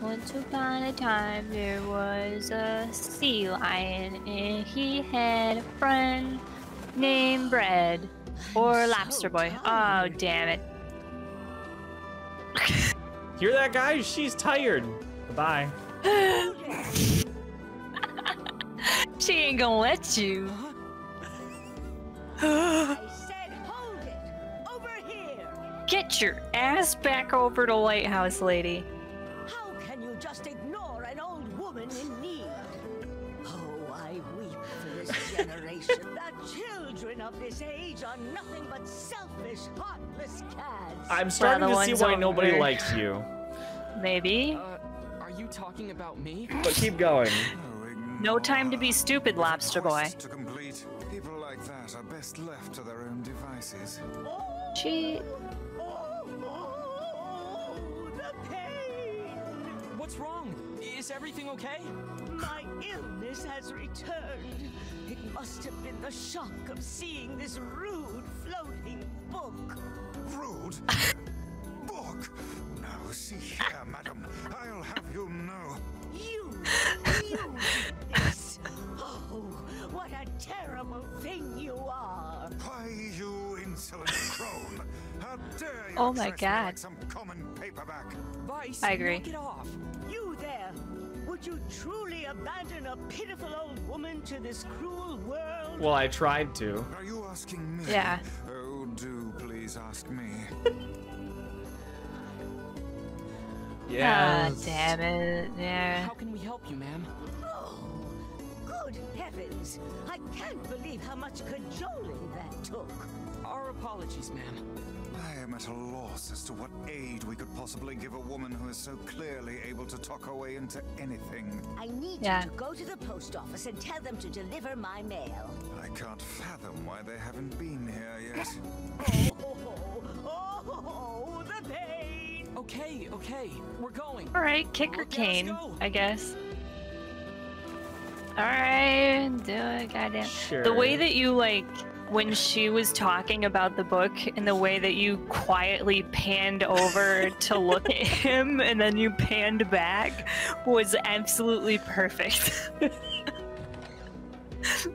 Once upon a time, there was a sea lion, and he had a friend named Bread. Or Lobster Boy. Oh, damn it. Hear that, guys? She's tired. Bye. she ain't gonna let you. I said hold it! Over here! Get your ass back over to Lighthouse Lady. How can you just ignore an old woman in need? Oh, I weep for this generation. the children of this age are nothing but selfish, heartless cads. I'm starting the to see why nobody over. likes you. Maybe. Uh, are you talking about me? But keep going. No time to be stupid, Lobster Boy. To complete, people like that are best left to their own devices. She. What's wrong? Is everything okay? My illness has returned. It must have been the shock of seeing this rude floating book. Rude. Book. Now, see here, madam. I'll have you know. You, you did this. Oh, what a terrible thing you are. Why, you insolent crone. How dare you Oh my address me God. like some common paperback. Weiss, I agree. knock it off. You there. Would you truly abandon a pitiful old woman to this cruel world? Well, I tried to. Are you asking me? Yeah. Oh, do please ask me. Ah, damn it. Yeah. How can we help you, ma'am? Good heavens. I can't believe how much cajoling that took. Our apologies, ma'am. I am at a loss as to what aid we could possibly give a woman who is so clearly able to talk her way into anything. I need Yeah. you to go to the post office and tell them to deliver my mail. I can't fathom why they haven't been here yet. Oh, oh, oh, the pain! Okay, okay, we're going. Alright, kick or Okay, cane. I guess. Alright, do it, goddamn. Sure. The way that you, like, when she was talking about the book and the way that you quietly panned over to look at him and then you panned back was absolutely perfect.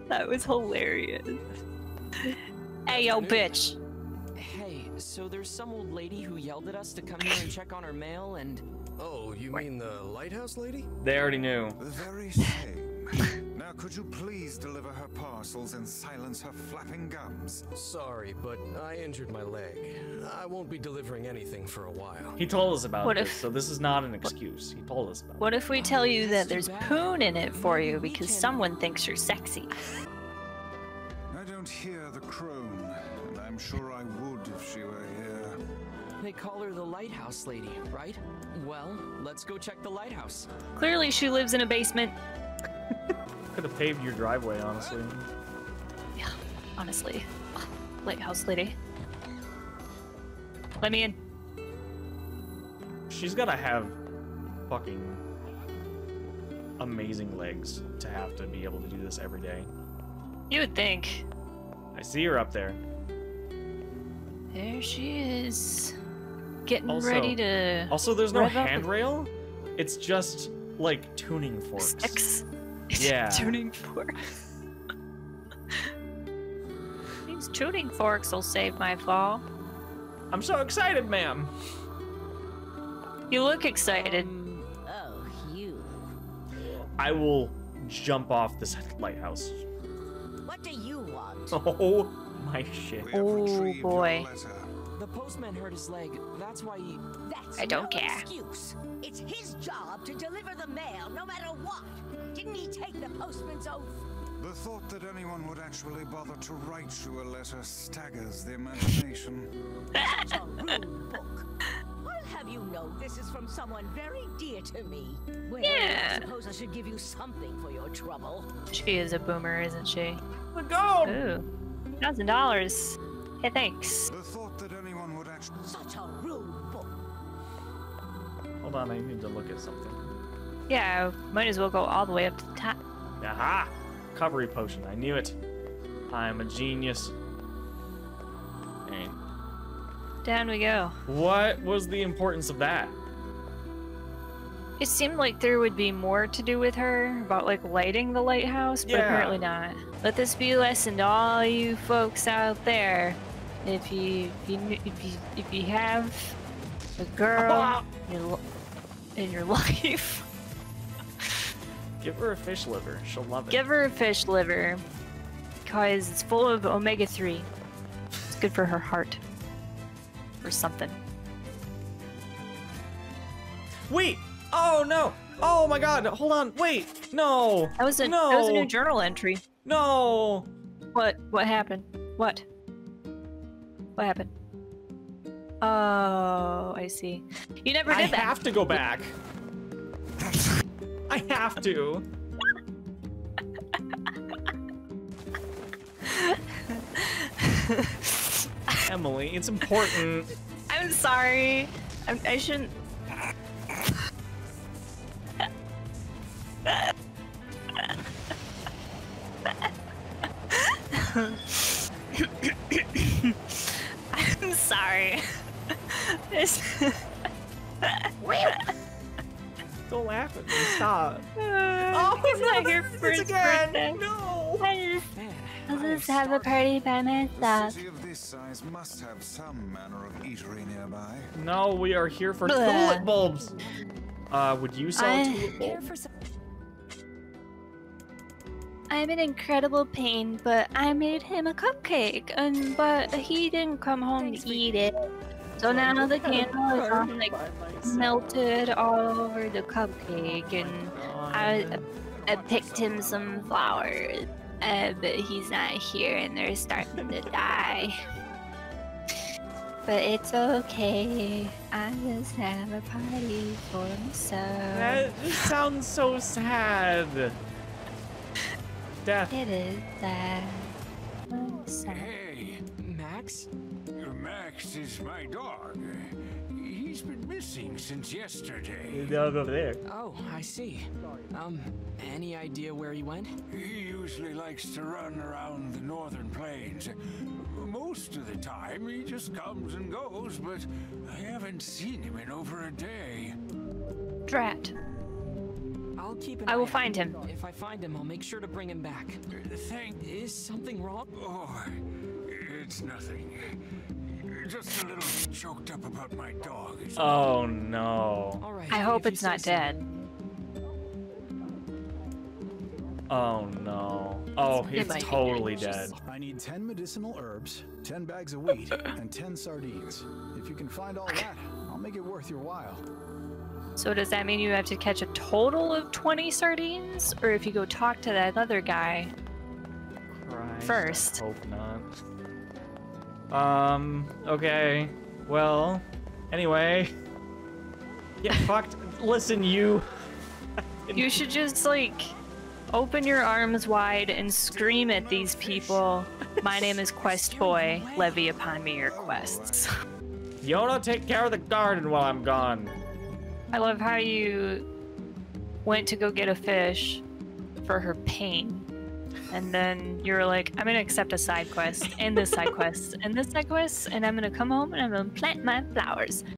that was hilarious. Hey, yo, bitch. Hey, so there's some old lady who yelled at us to come here and check on her mail, and Oh, you mean the lighthouse lady? They already knew. The very same. Now, could you please deliver her parcels and silence her flapping gums? Sorry, but I injured my leg. I won't be delivering anything for a while. He told us about What this, if- so this is not an excuse. He told us about What if we tell you that there's too bad. poon in it for you because someone thinks you're sexy? I don't hear the crone, and I'm sure I would if she were here. they call her the lighthouse lady, right? Well, let's go check the lighthouse. Clearly, she lives in a basement. Could have paved your driveway, honestly. Yeah, honestly. Lighthouse lady. Let me in. She's gotta have fucking amazing legs to have to be able to do this every day. You would think. I see her up there. There she is. Getting Also- ready to. Also, there's no handrail. It's just like tuning forks. Sticks. Yeah. tuning fork. These tuning forks will save my fall. I'm so excited, ma'am. You look excited. Um, Oh, you. I will jump off this lighthouse. What do you want? Oh my shit. Oh, retrieved your boy. Letter. the postman hurt his leg. That's why he. That's I don't no care. excuse. It's his job to deliver the mail, no matter what. Didn't he take the postman's oath? The thought that anyone would actually bother to write you a letter staggers the imagination. Such a rude book. I'll have you know this is from someone very dear to me. Well, Yeah. I suppose I should give you something for your trouble. She is a boomer, isn't she? Let go! Ooh. Thousand dollars. Hey, thanks. Such a rude book. Hold on, I need to look at something. Yeah, might as well go all the way up to the top. Aha! Recovery potion. I knew it. I'm a genius. Hey, Down we go. What was the importance of that? It seemed like there would be more to do with her about like lighting the lighthouse, but Yeah. apparently not. Let this be a lesson to all you folks out there. If you if you if you, if you have a girl in your, in your life, Give her a fish liver. She'll love it. give her a fish liver because it's full of omega three. It's good for her heart or something. Wait! Oh no! Oh my god! Hold on! Wait! No! That was a no! that was a new journal entry. No! What? What happened? What? What happened? Oh, I see. You never I did that. have to go back. I have to. Emily, it's important. I'm sorry. I'm, I shouldn't. Don't laugh at me. Stop. oh, it's not your first birthday. No. I just, Man, I I am just have a party by A myself. city of this size must have some manner of eatery nearby. No, we are here for Bleh. tulip bulbs. Uh, would you sell a I- tulip bulb? I'm in incredible pain, but I made him a cupcake, and but he didn't come home to eat it. So now the candle is all like melted all over the cupcake, and I, I picked him some flowers, uh, but he's not here, and they're starting to die. But it's okay. I just have a party for myself. That sounds so sad. Death. It is sad. Sad. Hey, Max? Max is my dog. He's been missing since yesterday. Over there. Oh, I see. Um, any idea where he went? He usually likes to run around the northern plains. Most of the time, he just comes and goes, but I haven't seen him in over a day. Drat. I'll keep an I will out. find him. If I find him, I'll make sure to bring him back. Thank. Is something wrong? Oh, it's nothing. Just a little choked up about my dog. Oh no. All right. I hope it's not say so. dead. Oh no. Oh, It it's totally dead. dead. I need 10 medicinal herbs, 10 bags of wheat, and 10 sardines. If you can find all that, I'll make it worth your while. So does that mean you have to catch a total of 20 sardines? Or if you go talk to that other guy? Christ, I First. hope not. Um, okay. Well, anyway. Get fucked. Listen, you. You should just like open your arms wide and scream at these people. My name is Quest Boy. Levy upon me your quests. Yona, take care of the garden while I'm gone. I love how you went to go get a fish for her pain. And then you're like, I'm gonna accept a side quest, and this side quest, and this side quest, and I'm gonna come home and I'm gonna plant my flowers.